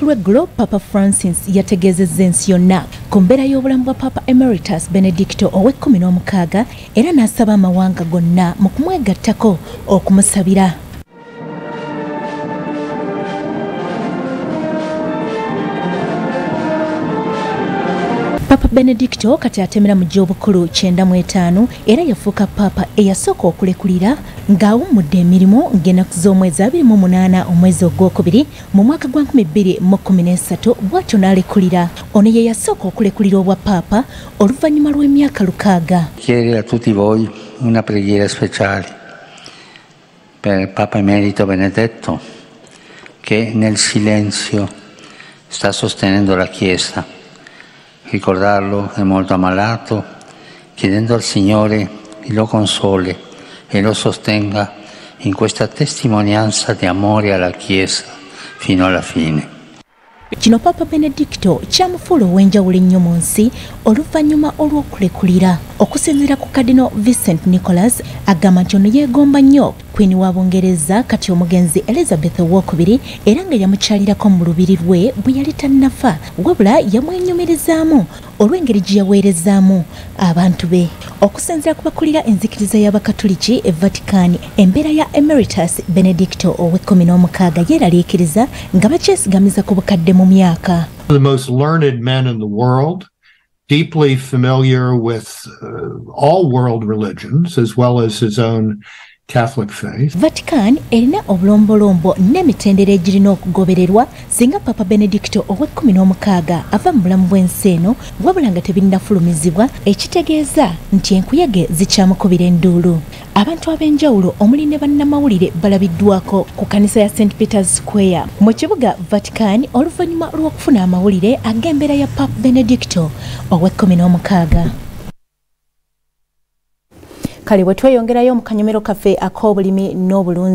olunaku lw'eggulo papa francis yategeezezza ensi yonna ku mbeera y'obulamu bwa papa emeritus benedicto ow'ekkumi n'omukaaga era n'asaba amawanga gonna mu kumwegattako okumusabira papa benedicto kati atemera mu gy'obukulu 95 era yafuuka papa eyasooka okulekulira ng'awummudde emirimu ng'ennaku z'omwezi 28 omwezi ogwokubiri mu mwaka gwa 2013 bw'atyo n'alekulira. Ono ye yasooka okulekulira obwa papa oluvannyuma lw'emyaka lukaaga. Chiedere a tutti voi una preghiera speciale. Per Papa Emerito Benedetto che nel silenzio sta sostenendo la Chiesa. Ricordarlo è molto ammalato, chiedendo al Signore lo console e lo sostenga in questa testimonianza di amore alla Chiesa fino alla fine. kino papa benedicto kyamufuula ow'enjawulo ennyo mu nsi oluvannyuma olw'okulekulira okusinziira ku kadino vincent nicholas agamba nti ono yeegomba nnyo kwini wa bungereza kati omugenzi elizabeth owokubiri era nga yamukyalirako mu lubiri lwe bwe yali tannafa wabula yamwenyumirizaamu olw'engeri gye yaweerezaamu abantu be. Okusinziira ku bakulira enzikiriza y'abakatuliki e vatican embeera ya emeritus benedicto ow'ekkumi n'omukaaga yeeraliikiriza nga bakyesigamiza ku bukadde mu myaka. The most learned men in the world, deeply familiar with uh, all world religions as well as his own Catholic faith. vatican erina obulombolombo n'emitendera egirina okugobererwa singa papa benedicto ow'ekkumi n'omukaaga ava mu bulamu bw'ensi eno wabula nga tebinnafulumizibwa ekitegeeza nti enkuyege zikyamukubira enduulu abantu ab'enjawulo omuli ne bannamawulire balabiddwako ku kanisa ya st peters square mu kibuga vatican oluvannyuma lw'okufuna amawulire ag'embeera ya papa benedicto ow'ekkumi n'omukaaga. Kale bwe tweyongerayo mu kanyomero kaffe ak'obulimi n'obulunzi